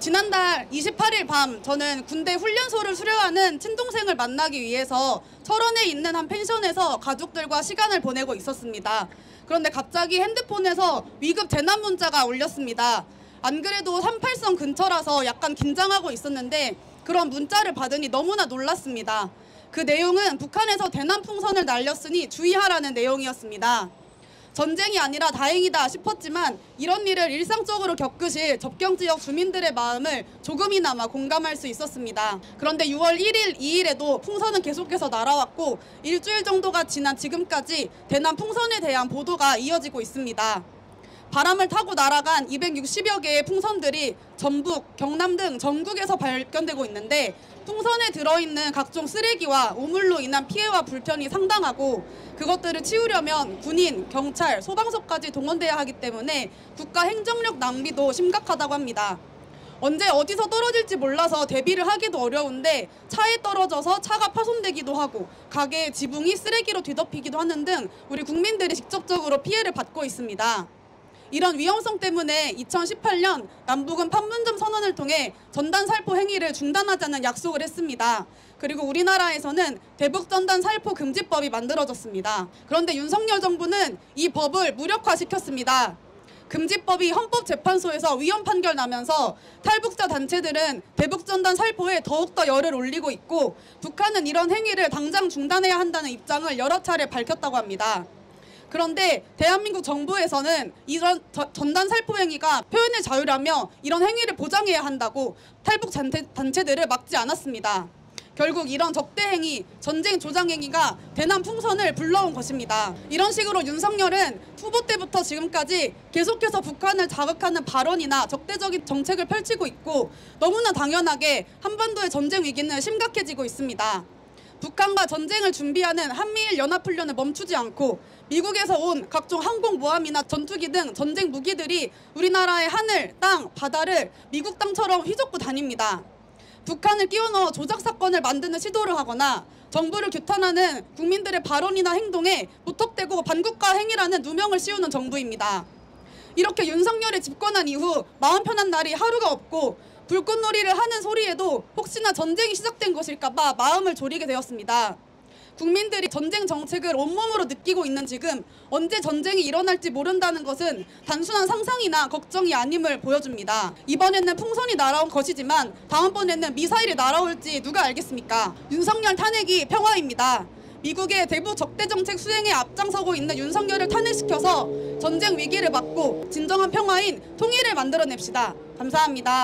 지난달 28일 밤 저는 군대 훈련소를 수료하는 친동생을 만나기 위해서 철원에 있는 한 펜션에서 가족들과 시간을 보내고 있었습니다. 그런데 갑자기 핸드폰에서 위급 재난 문자가 울렸습니다. 안 그래도 38선 근처라서 약간 긴장하고 있었는데 그런 문자를 받으니 너무나 놀랐습니다. 그 내용은 북한에서 대남 풍선을 날렸으니 주의하라는 내용이었습니다. 전쟁이 아니라 다행이다 싶었지만 이런 일을 일상적으로 겪으실 접경 지역 주민들의 마음을 조금이나마 공감할 수 있었습니다. 그런데 6월 1일, 2일에도 풍선은 계속해서 날아왔고 일주일 정도가 지난 지금까지 대남 풍선에 대한 보도가 이어지고 있습니다. 바람을 타고 날아간 260여 개의 풍선들이 전북, 경남 등 전국에서 발견되고 있는데 풍선에 들어있는 각종 쓰레기와 오물로 인한 피해와 불편이 상당하고 그것들을 치우려면 군인, 경찰, 소방서까지 동원돼야 하기 때문에 국가 행정력 낭비도 심각하다고 합니다. 언제 어디서 떨어질지 몰라서 대비를 하기도 어려운데 차에 떨어져서 차가 파손되기도 하고 가게의 지붕이 쓰레기로 뒤덮이기도 하는 등 우리 국민들이 직접적으로 피해를 받고 있습니다. 이런 위험성 때문에 2018년 남북은 판문점 선언을 통해 전단 살포 행위를 중단하자는 약속을 했습니다. 그리고 우리나라에서는 대북 전단 살포 금지법이 만들어졌습니다. 그런데 윤석열 정부는 이 법을 무력화시켰습니다. 금지법이 헌법재판소에서 위헌 판결 나면서 탈북자 단체들은 대북 전단 살포에 더욱더 열을 올리고 있고 북한은 이런 행위를 당장 중단해야 한다는 입장을 여러 차례 밝혔다고 합니다. 그런데 대한민국 정부에서는 이런 저- 전단 살포 행위가 표현의 자유라며 이런 행위를 보장해야 한다고 탈북 단체, 단체들을 막지 않았습니다. 결국 이런 적대 행위, 전쟁 조장 행위가 대남 풍선을 불러온 것입니다. 이런 식으로 윤석열은 후보 때부터 지금까지 계속해서 북한을 자극하는 발언이나 적대적인 정책을 펼치고 있고 너무나 당연하게 한반도의 전쟁 위기는 심각해지고 있습니다. 북한과 전쟁을 준비하는 한미일 연합훈련을 멈추지 않고 미국에서 온 각종 항공모함이나 전투기 등 전쟁 무기들이 우리나라의 하늘, 땅, 바다를 미국 땅처럼 휘젓고 다닙니다. 북한을 끼워넣어 조작 사건을 만드는 시도를 하거나 정부를 규탄하는 국민들의 발언이나 행동에 무턱대고 반국가 행위라는 누명을 씌우는 정부입니다. 이렇게 윤석열이 집권한 이후 마음 편한 날이 하루가 없고 불꽃놀이를 하는 소리에도 혹시나 전쟁이 시작된 것일까봐 마음을 졸이게 되었습니다. 국민들이 전쟁 정책을 온몸으로 느끼고 있는 지금 언제 전쟁이 일어날지 모른다는 것은 단순한 상상이나 걱정이 아님을 보여줍니다. 이번에는 풍선이 날아온 것이지만 다음번에는 미사일이 날아올지 누가 알겠습니까? 윤석열 탄핵이 평화입니다. 미국의 대북 적대 정책 수행에 앞장서고 있는 윤석열을 탄핵시켜서 전쟁 위기를 막고 진정한 평화인 통일을 만들어냅시다. 감사합니다.